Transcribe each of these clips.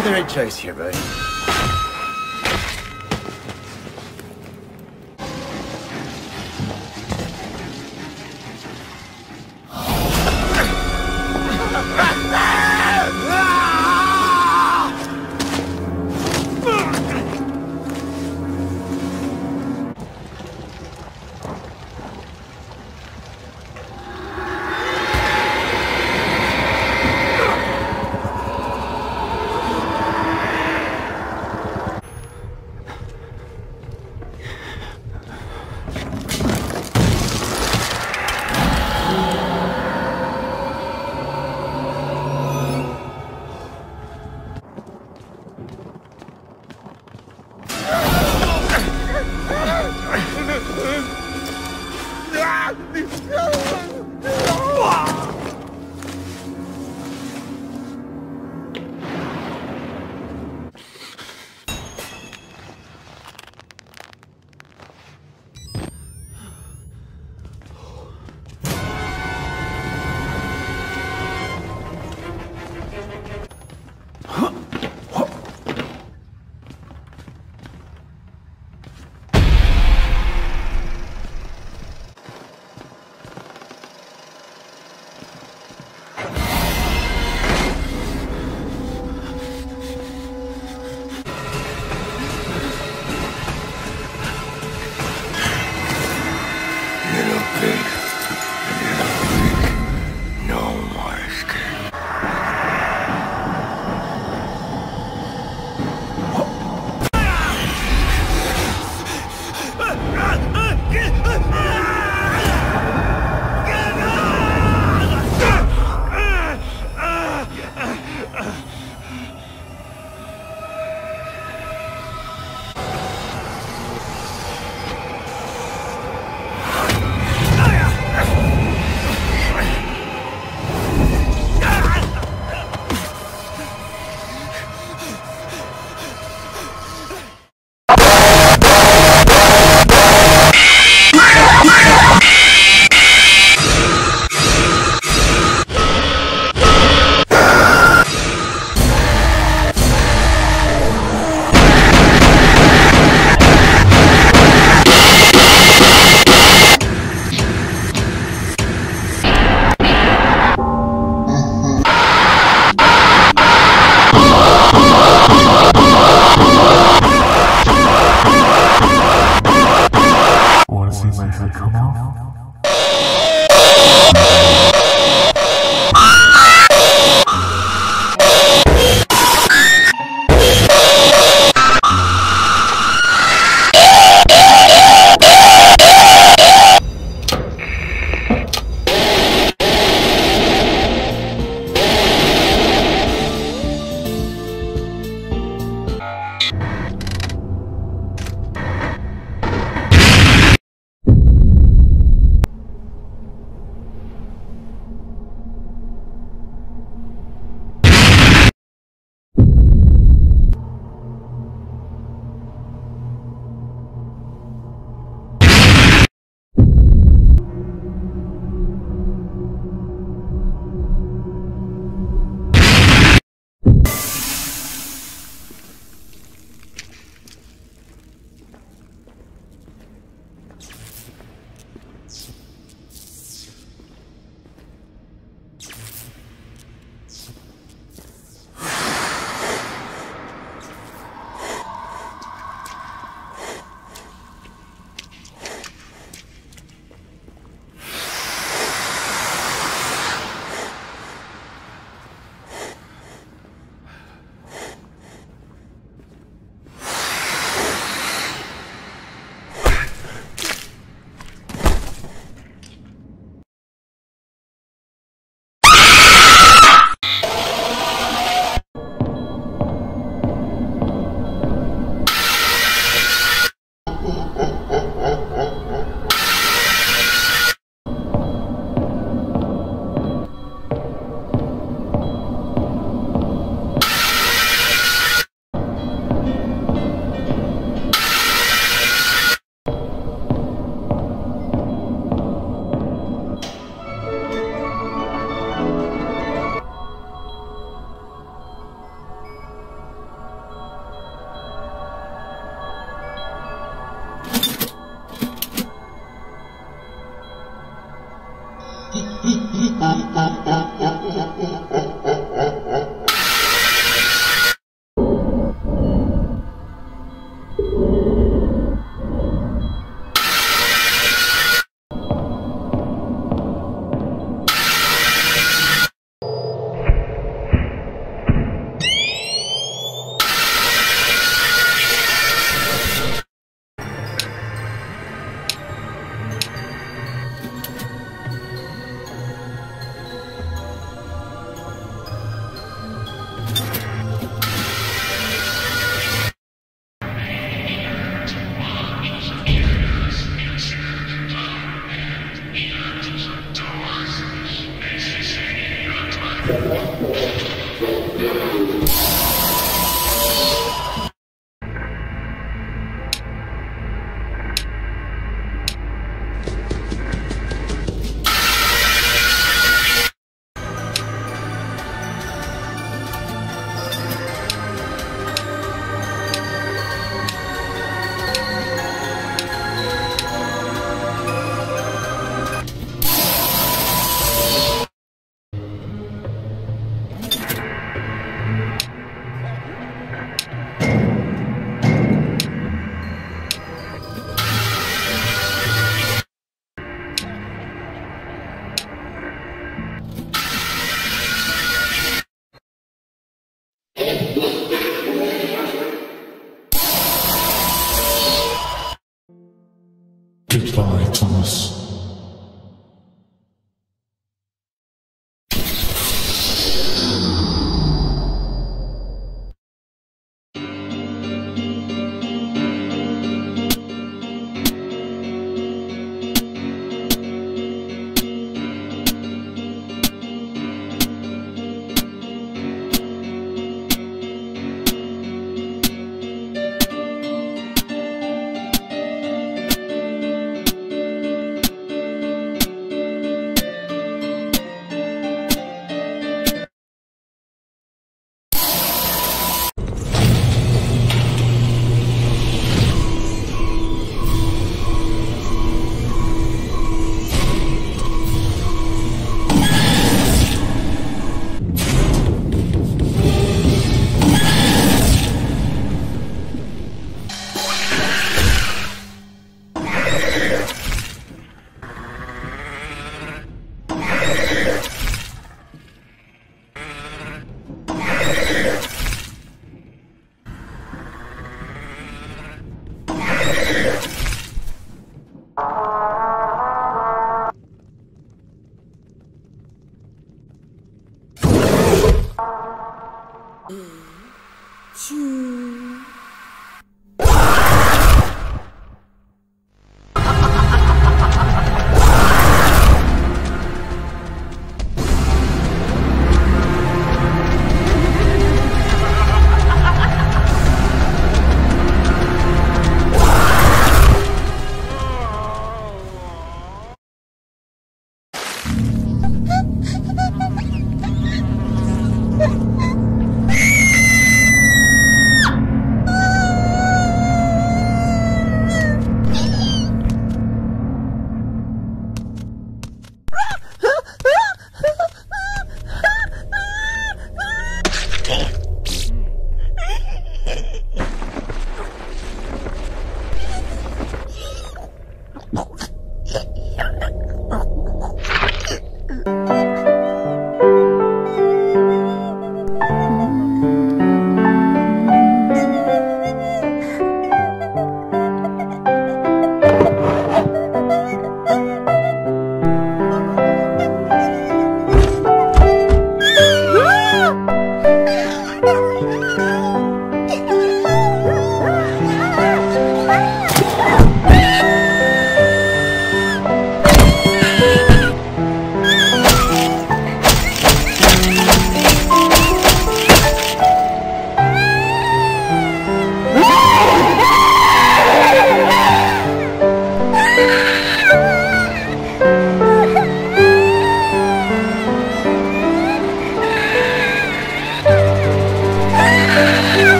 made the right choice here, buddy.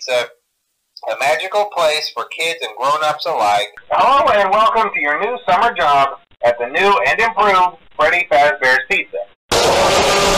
Fazbear's Pizza, a magical place for kids and grown-ups alike. Hello and welcome to your new summer job at the new and improved Freddy Fazbear's Pizza.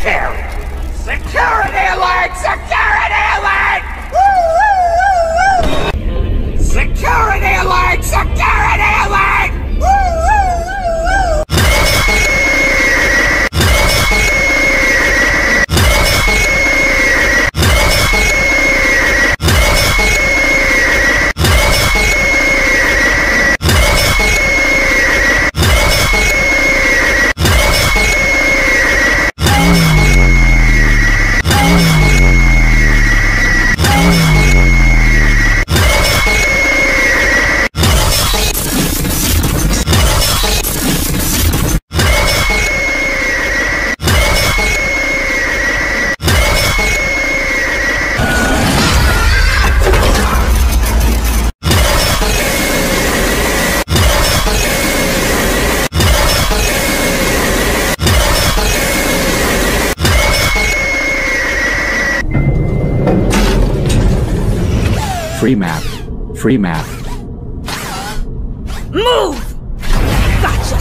carry. free map. Move! Gotcha!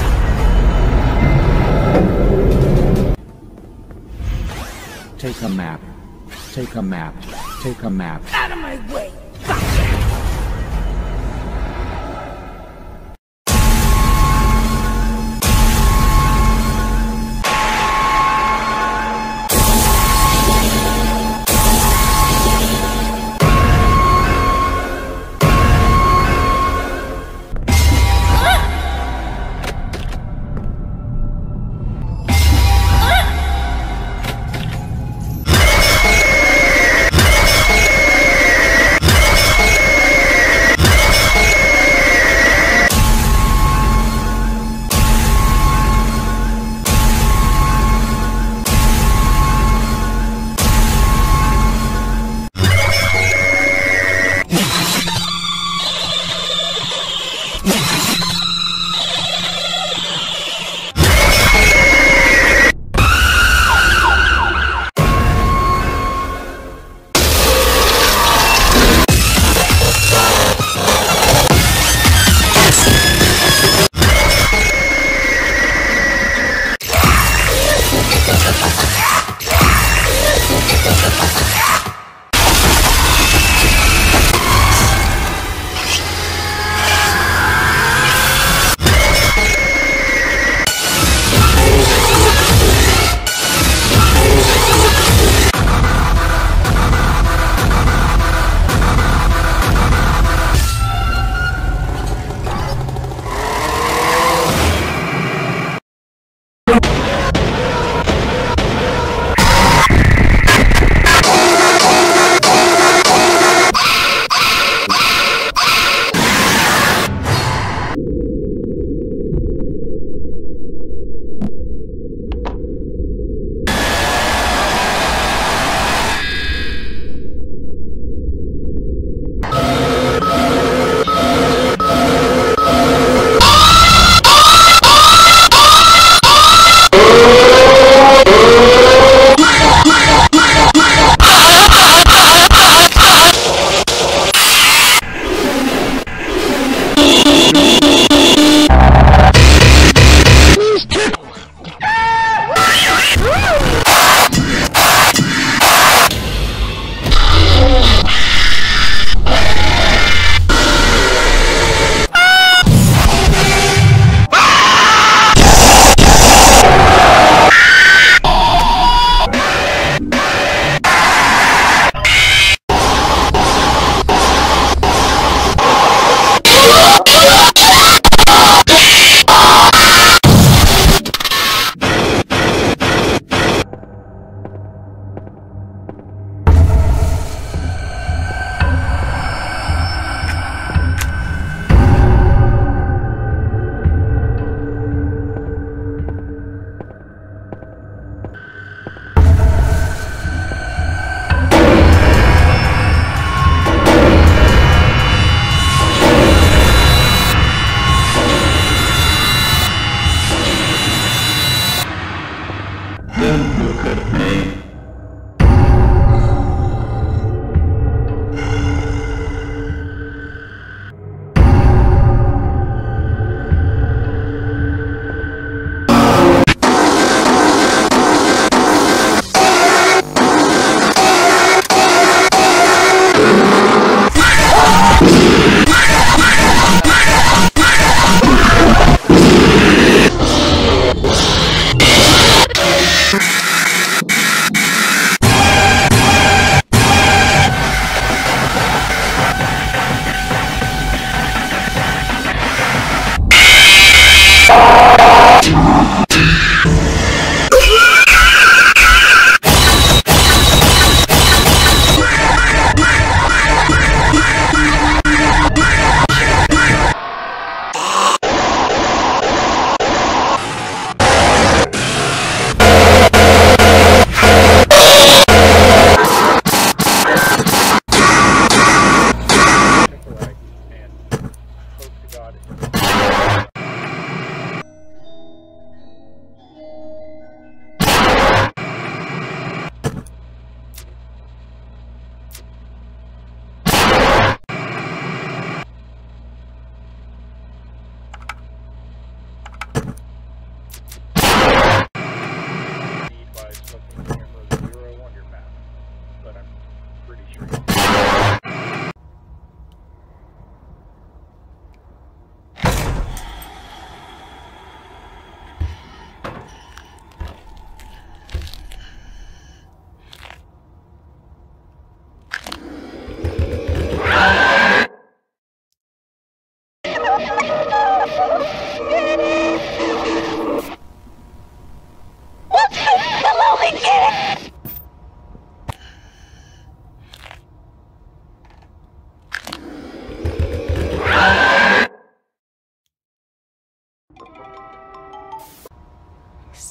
Take a map. Take a map. Take a map.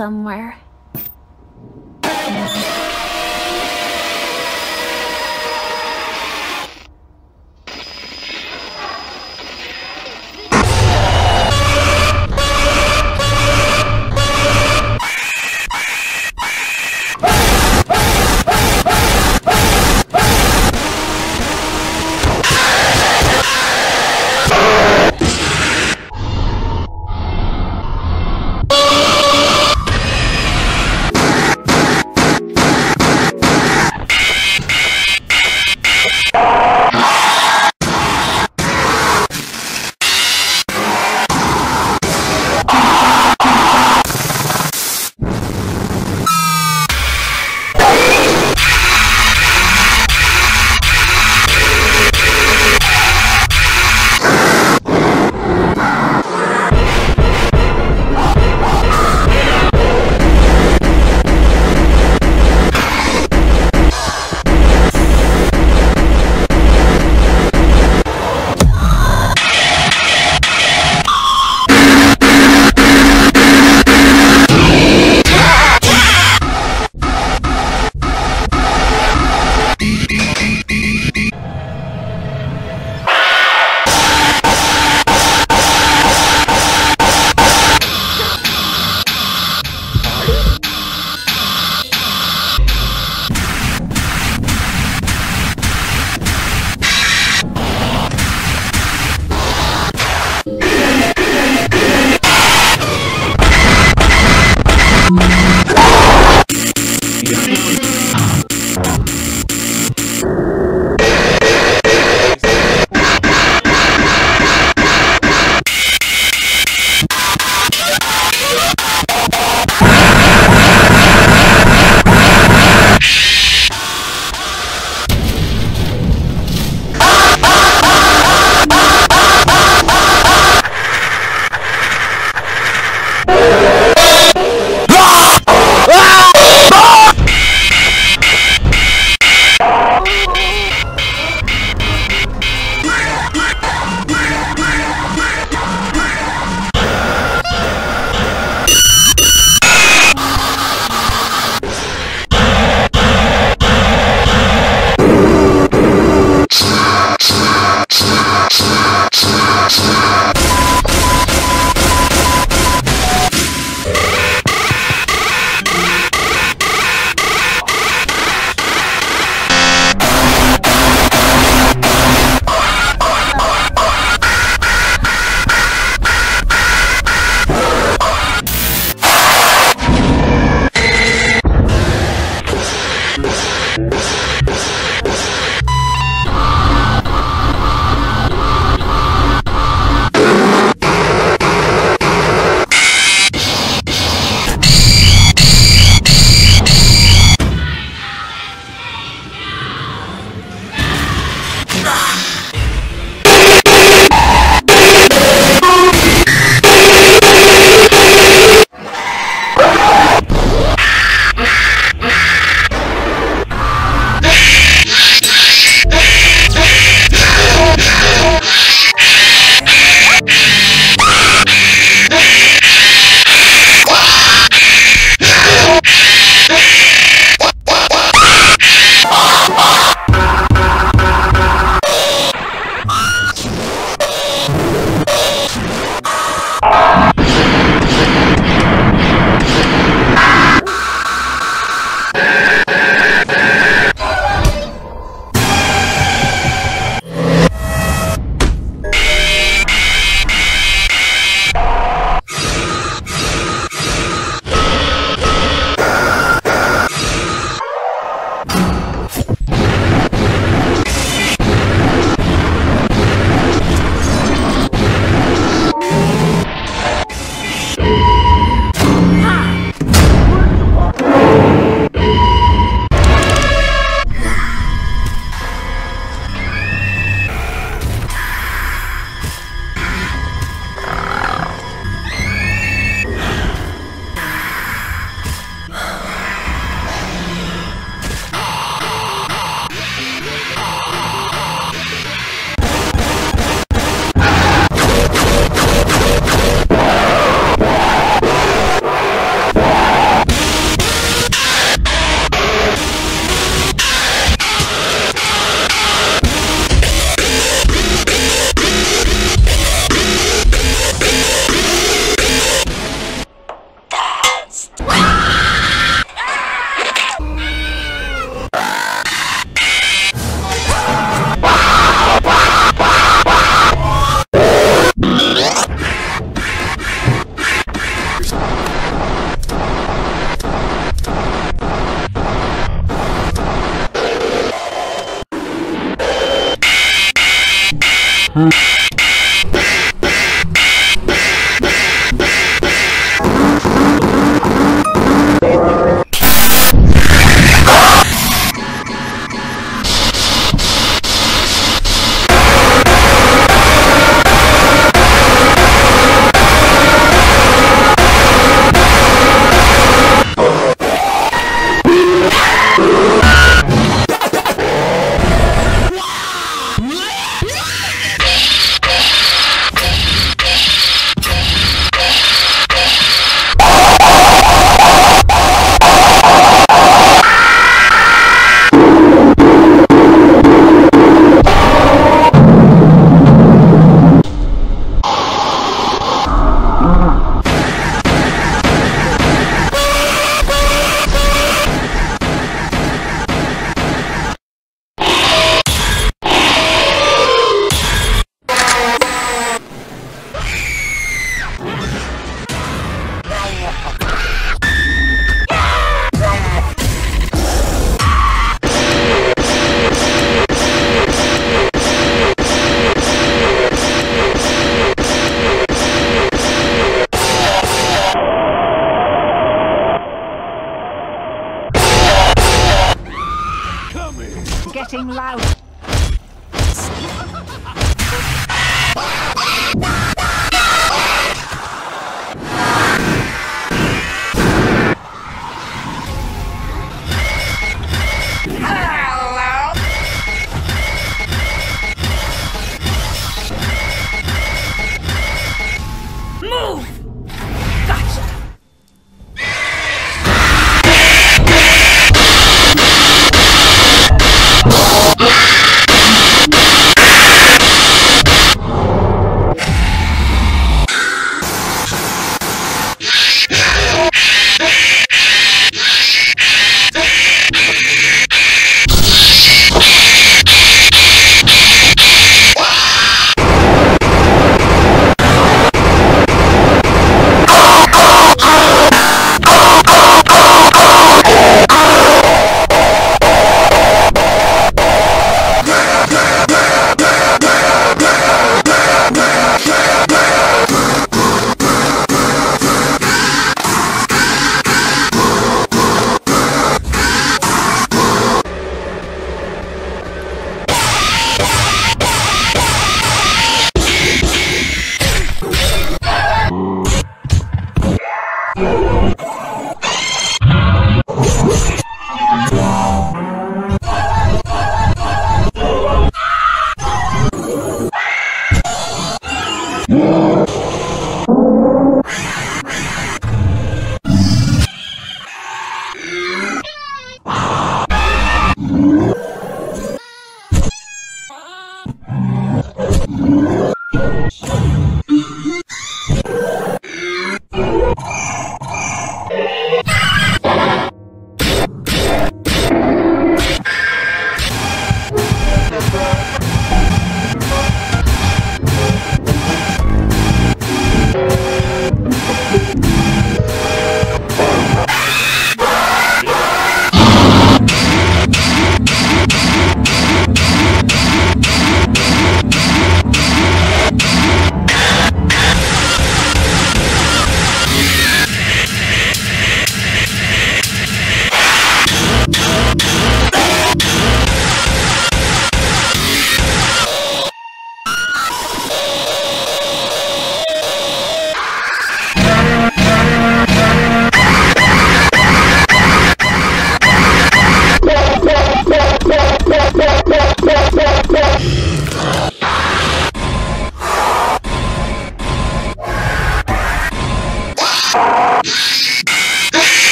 Somewhere.